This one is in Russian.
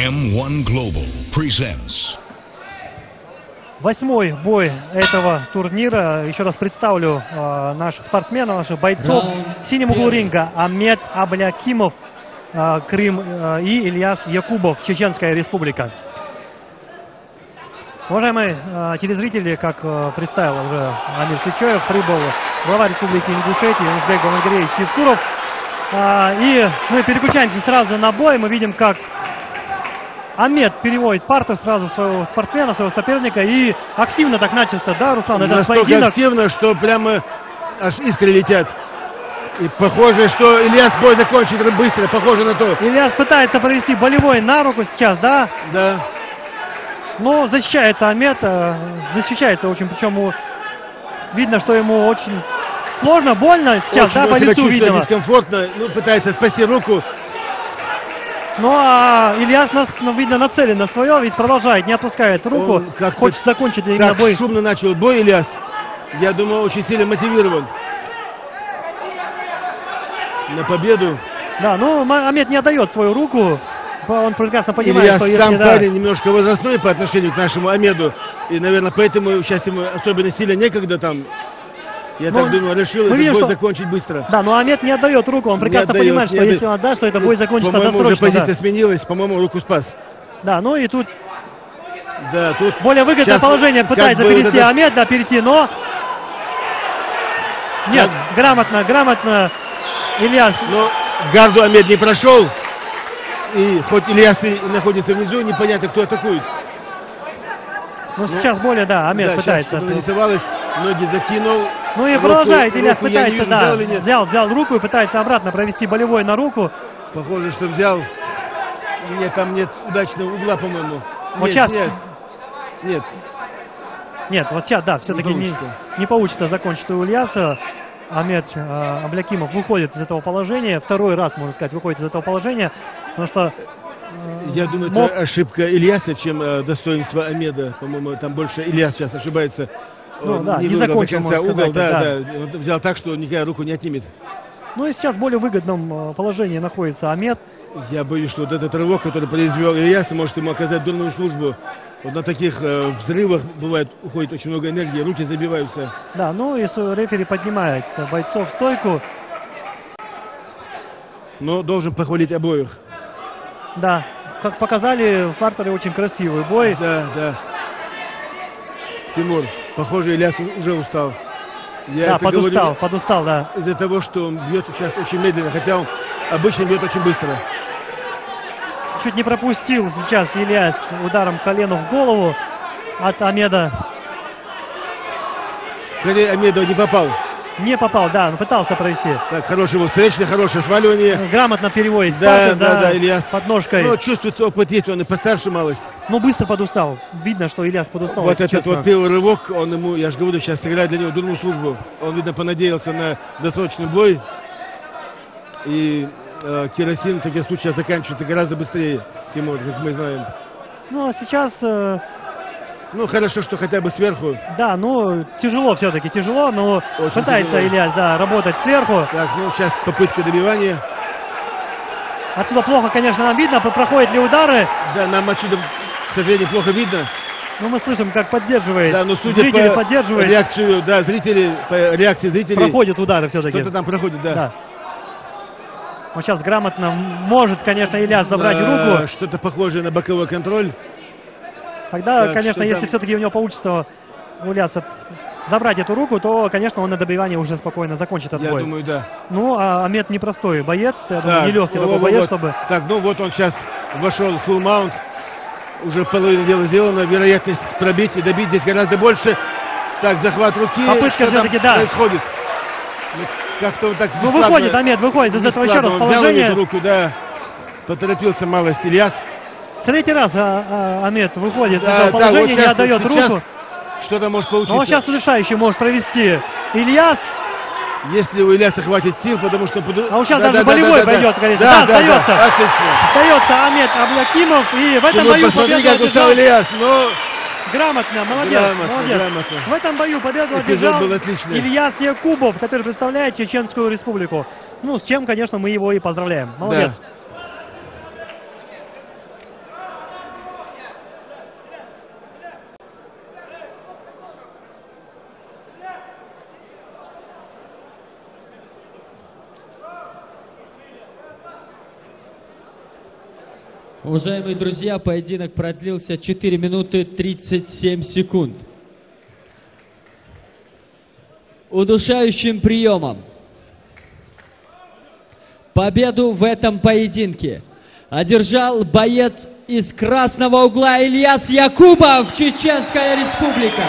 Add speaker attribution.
Speaker 1: M1 Global presents
Speaker 2: Восьмой бой этого турнира. Еще раз представлю э, наших спортсменов, наших бойцов. В синем углу ринга Амед Аблякимов, э, Крым э, и Ильяс Якубов, Чеченская республика. Уважаемые э, телезрители, как э, представил уже Амир Кличоев, прибыл глава республики Ингушетия Узбек Балангиреевич Евскуров. А, и мы переключаемся сразу на бой. Мы видим, как Амед переводит партер сразу своего спортсмена, своего соперника. И активно так начался, да, Руслан, этот
Speaker 3: Настолько
Speaker 2: поединок.
Speaker 3: активно, что прямо аж искры летят. И похоже, что Ильяс бой закончит быстро, похоже на то.
Speaker 2: Ильяс пытается провести болевой на руку сейчас, да.
Speaker 3: Да.
Speaker 2: Но защищается Амед, э, защищается очень, причем у- видно, что ему очень сложно, больно сейчас,
Speaker 3: Очень
Speaker 2: да, по лицу видимо.
Speaker 3: дискомфортно. Ну, пытается спасти руку.
Speaker 2: Ну а Ильяс, нас, ну, видно, нацелен на свое, ведь продолжает, не отпускает руку.
Speaker 3: Как-то
Speaker 2: Хочет закончить
Speaker 3: Так
Speaker 2: бой.
Speaker 3: шумно начал бой Ильяс. Я думаю, очень сильно мотивирован. На победу.
Speaker 2: Да, ну Амед не отдает свою руку. Он прекрасно понимает,
Speaker 3: Ильяс
Speaker 2: что если
Speaker 3: сам
Speaker 2: да,
Speaker 3: парень немножко возрастной по отношению к нашему Амеду. И, наверное, поэтому сейчас ему особенно сильно некогда там. Я
Speaker 2: Ну,
Speaker 3: так думаю, решил этот
Speaker 2: видим,
Speaker 3: бой
Speaker 2: что-
Speaker 3: закончить быстро.
Speaker 2: Да, но Амед не отдает руку, он прекрасно
Speaker 3: отдает,
Speaker 2: понимает, что
Speaker 3: отдает.
Speaker 2: если он отдаст, что это бой закончится
Speaker 3: По-моему, уже
Speaker 2: досрочно.
Speaker 3: позиция
Speaker 2: Да.
Speaker 3: сменилась, по-моему, руку спас.
Speaker 2: да, ну и тут
Speaker 3: Да, тут
Speaker 2: более выгодное
Speaker 3: Сейчас
Speaker 2: положение
Speaker 3: как
Speaker 2: пытается
Speaker 3: бы вот
Speaker 2: перейти
Speaker 3: этот-
Speaker 2: Амед, да, перейти, но... Нет, грамотно, грамотно Ильяс
Speaker 3: Но гарду Амед не прошел. И хоть Ильяс и находится внизу, непонятно, кто атакует.
Speaker 2: Ну, сейчас более, да, Амед
Speaker 3: да,
Speaker 2: пытается.
Speaker 3: Сейчас ноги закинул.
Speaker 2: Ну и
Speaker 3: Руку-
Speaker 2: продолжает, Ильяс
Speaker 3: руку не
Speaker 2: пытается,
Speaker 3: вижу,
Speaker 2: да,
Speaker 3: взял
Speaker 2: взял, взял руку и пытается обратно провести болевой на руку.
Speaker 3: Похоже, что взял. Нет, там нет удачного угла, по-моему.
Speaker 2: Вот
Speaker 3: нет,
Speaker 2: сейчас-
Speaker 3: Нет, нет.
Speaker 2: Нет, вот сейчас, да, все-таки не,
Speaker 3: получится.
Speaker 2: не получится закончить у Ильяса. Амед э, Аблякимов выходит из этого положения, второй раз, можно сказать, выходит из этого положения, потому что
Speaker 3: Я думаю,
Speaker 2: Мог-
Speaker 3: это ошибка Ильяса, чем э, достоинство Амеда. По-моему, там больше Ильяс сейчас ошибается.
Speaker 2: Ну да, не
Speaker 3: выбрал
Speaker 2: закончил,
Speaker 3: до конца
Speaker 2: можно
Speaker 3: угол,
Speaker 2: сказать,
Speaker 3: да,
Speaker 2: да.
Speaker 3: да. Он взял так, что никогда руку не отнимет.
Speaker 2: Ну и сейчас в более выгодном э, положении находится Амед.
Speaker 3: Я боюсь, что вот этот рывок, который произвел Ильяс, может ему оказать дурную службу. Вот на таких э, взрывах бывает уходит очень много энергии, руки забиваются.
Speaker 2: Да, ну и рефери поднимает бойцов в стойку.
Speaker 3: Но должен похвалить обоих.
Speaker 2: Да, как показали, в партере очень красивый бой.
Speaker 3: Да, да. Тимур, похоже, Ильяс уже устал. Я
Speaker 2: да, подустал,
Speaker 3: говорю
Speaker 2: подустал, да.
Speaker 3: из-за того, что он бьет сейчас очень медленно, хотя он обычно бьет очень быстро.
Speaker 2: Чуть не пропустил сейчас Ильяс ударом колену в голову от Амеда.
Speaker 3: Скорее Амедов не попал.
Speaker 2: Не попал, да, он пытался провести.
Speaker 3: Так, хороший был встречный, хорошее сваливание.
Speaker 2: Грамотно переводит
Speaker 3: Да,
Speaker 2: партер,
Speaker 3: да, да, Ильяс.
Speaker 2: под ножкой.
Speaker 3: Ну, чувствуется опыт есть, он и постарше малость.
Speaker 2: Но быстро подустал. Видно, что Ильяс подустал.
Speaker 3: вот этот
Speaker 2: честно.
Speaker 3: вот первый рывок, он ему, я же говорю, сейчас сыграет для него дурную службу. Он, видно, понадеялся на досрочный бой. И э, керосин в таких случаях заканчивается гораздо быстрее, Тимур, как мы знаем.
Speaker 2: Ну, а сейчас, э,
Speaker 3: Ну, хорошо, что хотя бы сверху.
Speaker 2: да, ну, тяжело все-таки, тяжело, но
Speaker 3: Очень
Speaker 2: пытается
Speaker 3: тяжело.
Speaker 2: Ильяс, да, работать сверху.
Speaker 3: Так, ну, сейчас попытка добивания.
Speaker 2: Отсюда плохо, конечно, нам видно, проходят ли удары.
Speaker 3: Да, нам отсюда, к сожалению, плохо видно.
Speaker 2: Но мы слышим, как поддерживает.
Speaker 3: Да, но судя
Speaker 2: Зрители
Speaker 3: по
Speaker 2: поддерживают.
Speaker 3: реакцию, да, зрители, по реакции зрителей,
Speaker 2: Проходят удары все-таки.
Speaker 3: что-то там проходит, да.
Speaker 2: Да. Он сейчас грамотно может, конечно, Ильяс забрать
Speaker 3: Да,
Speaker 2: руку.
Speaker 3: Что-то похожее на боковой контроль.
Speaker 2: Тогда,
Speaker 3: Так,
Speaker 2: конечно, если
Speaker 3: там?
Speaker 2: все-таки у него получится у Ильяса забрать эту руку, то, конечно, он на добивание уже спокойно закончит этот
Speaker 3: Я думаю, да.
Speaker 2: Ну, а Амед непростой боец, я думаю, нелегкий
Speaker 3: во-
Speaker 2: такой
Speaker 3: во-
Speaker 2: боец,
Speaker 3: вот.
Speaker 2: чтобы...
Speaker 3: Так, ну вот он сейчас вошел в full маунт. Уже половина дела сделана. Вероятность пробить и добить здесь гораздо больше. Так, захват руки.
Speaker 2: Попытка
Speaker 3: Что там
Speaker 2: да.
Speaker 3: происходит? Ну, Как-то он так
Speaker 2: Ну, выходит, Амед выходит из этого еще раз
Speaker 3: бесплатно он взял руку, да. Поторопился малость Ильяс.
Speaker 2: Третий раз а, а, Амед выходит из
Speaker 3: Да,
Speaker 2: этого
Speaker 3: да,
Speaker 2: положения,
Speaker 3: вот
Speaker 2: не отдает
Speaker 3: вот
Speaker 2: руку.
Speaker 3: что-то может
Speaker 2: Но
Speaker 3: получиться.
Speaker 2: он сейчас решающий может провести Ильяс.
Speaker 3: Если у Ильяса хватит сил, потому что... буду-
Speaker 2: А вот сейчас
Speaker 3: Да,
Speaker 2: даже
Speaker 3: да, да,
Speaker 2: болевой
Speaker 3: да, да.
Speaker 2: пойдет, конечно.
Speaker 3: Да,
Speaker 2: Да,
Speaker 3: да,
Speaker 2: остается.
Speaker 3: да, отлично.
Speaker 2: Остается Амед Аблякимов. И в этом
Speaker 3: Тимур,
Speaker 2: бою
Speaker 3: посмотри,
Speaker 2: победу
Speaker 3: как устал Ильяс. Но
Speaker 2: Грамотно, молодец,
Speaker 3: Грамотно,
Speaker 2: молодец.
Speaker 3: грамотно.
Speaker 2: В этом бою победу
Speaker 3: Эпизод
Speaker 2: одержал
Speaker 3: был отличный.
Speaker 2: Ильяс Якубов, который представляет Чеченскую республику. Ну, с чем, конечно, мы его и поздравляем. Молодец.
Speaker 4: Уважаемые друзья, поединок продлился 4 минуты 37 секунд. Удушающим приемом. Победу в этом поединке одержал боец из красного угла Ильяс Якубов, Чеченская республика.